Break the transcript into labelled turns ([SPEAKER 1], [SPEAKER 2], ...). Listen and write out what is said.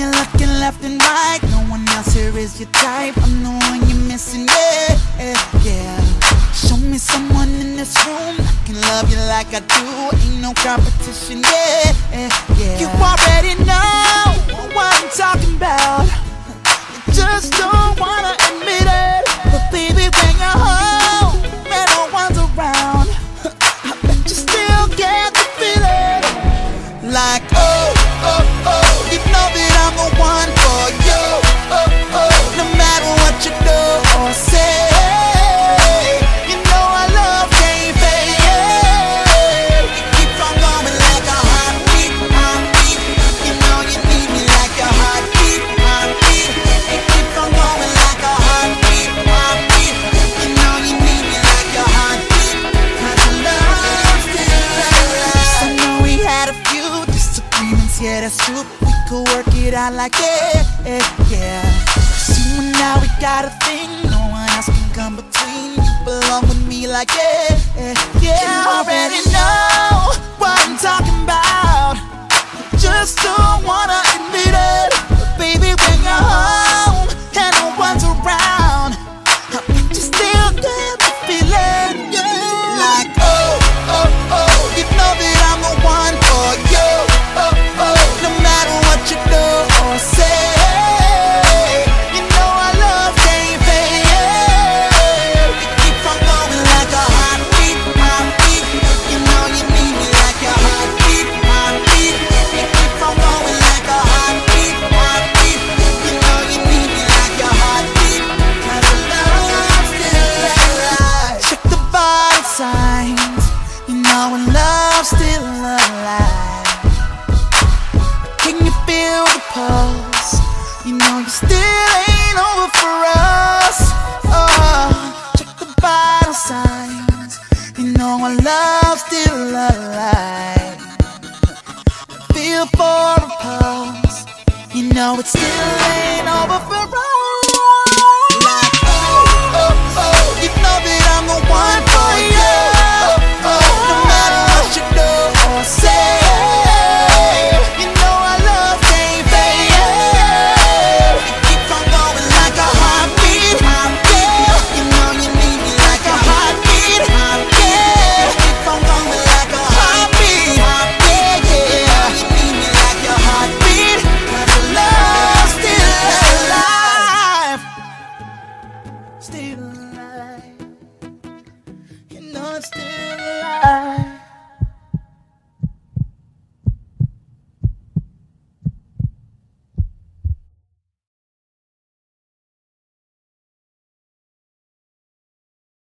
[SPEAKER 1] you're looking left and right No one else here is your type I'm the one you're missing, yeah, yeah. Show me someone in this room that can love you like I do Ain't no competition, yeah, yeah. You already know what I'm talking about yeah, that's true. We could work it out like that, eh, yeah, yeah. Soon now we got a thing, no one else can come between. You belong with me like that, yeah, yeah. You already know what I'm talking about. Just do still alive. Can you feel the pulse? You know you still ain't over for us. Oh, check the vital signs. You know our love's still alive. Feel for the pulse. You know it's still.